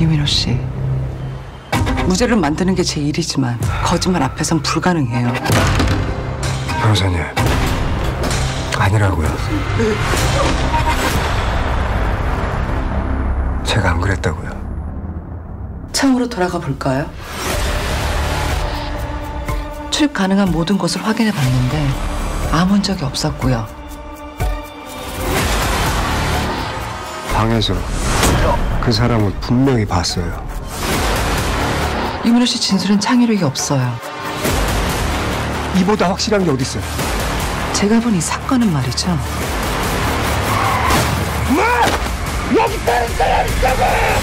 유민호 씨, 무죄를 만드는 게 제 일이지만 거짓말 앞에선 불가능해요. 변호사님, 아니라고요. 제가 안 그랬다고요. 창으로 돌아가 볼까요? 출입 가능한 모든 것을 확인해 봤는데 아무 흔적이 없었고요. 방에서 그 사람을 분명히 봤어요. 이문호 씨 진술은 창의력이 없어요. 이보다 확실한 게 어딨어요? 제가 본 이 사건은 말이죠. 여기 다른 사람 있다고!